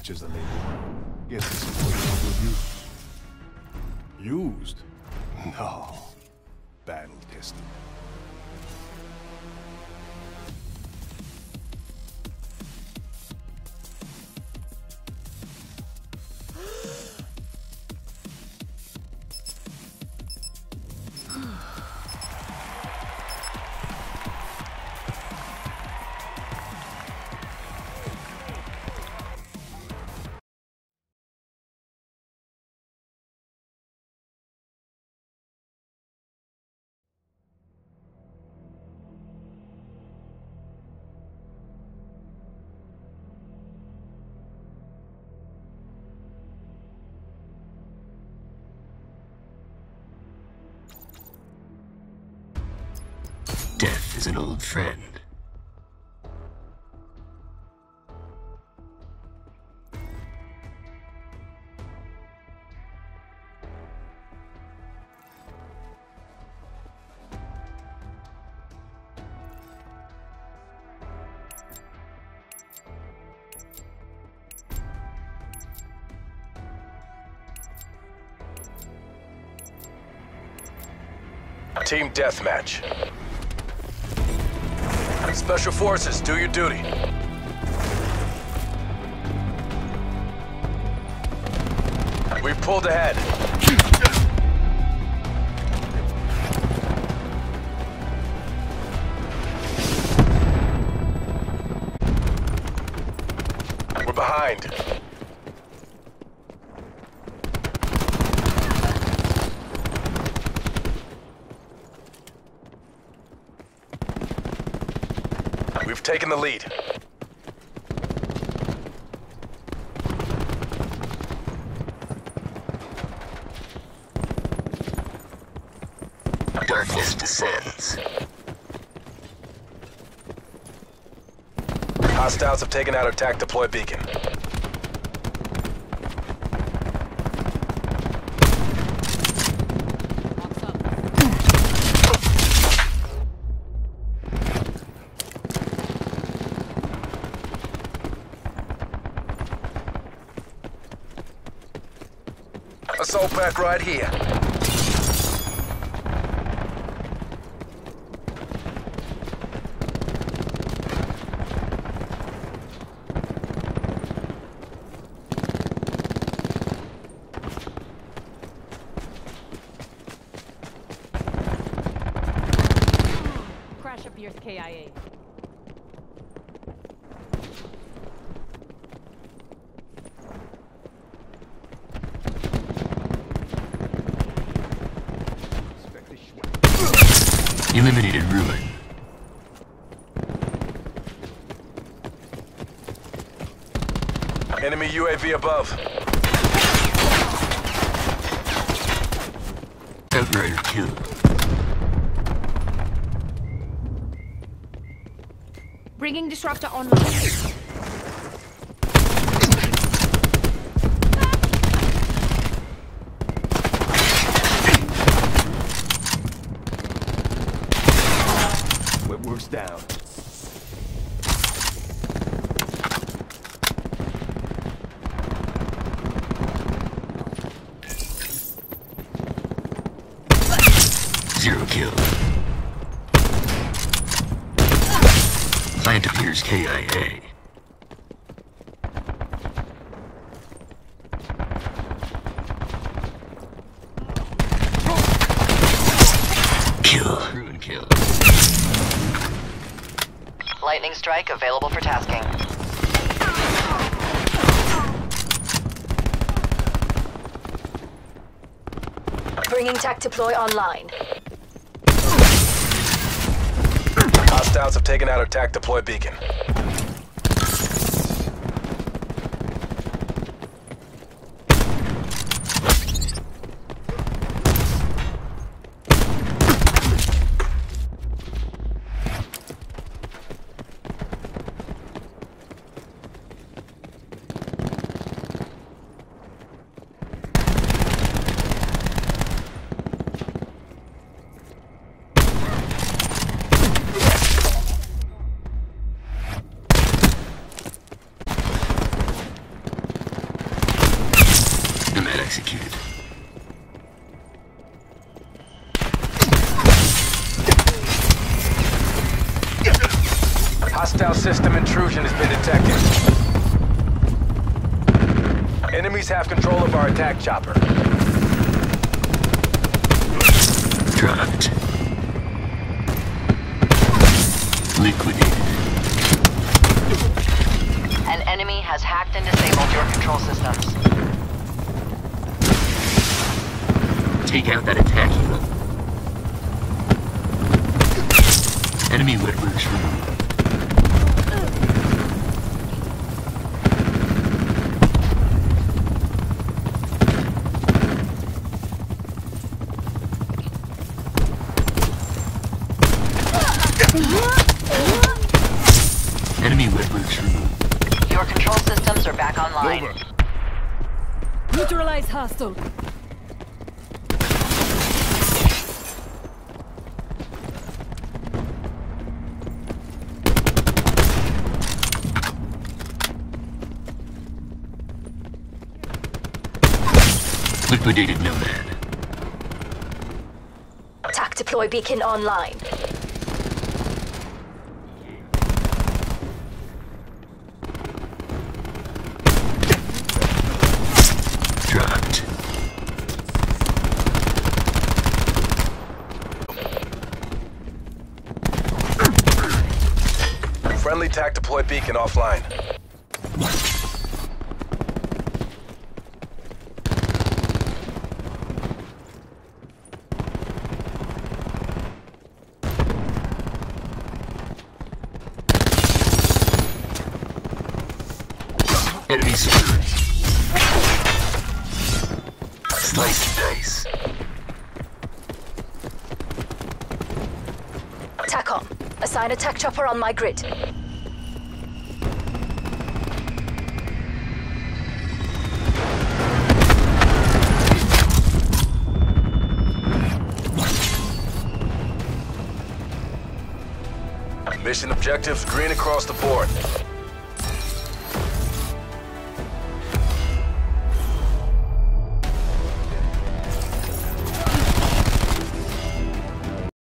matches the lady. Guess this is what you Used? No. Battle tested. Death is an old friend. Team Deathmatch. Special Forces, do your duty. We've pulled ahead. We're behind. We've taken the lead. Darkness descends. Hostiles have taken out our TAC deploy beacon. Assault pack right here. Crash appears KIA. Eliminated Ruin. Enemy UAV above. Outrider kill. Bringing disruptor online. Down. Zero kill. Plant appears KIA. Kill. Ruin kill. Lightning strike available for tasking. Bringing TAC deploy online. Hostiles have taken out our TAC deploy beacon. Executed. Hostile system intrusion has been detected. Enemies have control of our attack chopper. Dropped. Liquidated. An enemy has hacked and disabled your control systems. Take out that attack unit. Enemy wetworks removed. Enemy wetworks removed. Your control systems are back online. Over. Neutralize hostile. Liquidated Nomad. TAC deploy beacon online. Dropped. Friendly tac deploy beacon offline. Enemy spotted. Slice and dice. TACOM. Assign a TAC chopper on my grid. Mission objectives green across the board.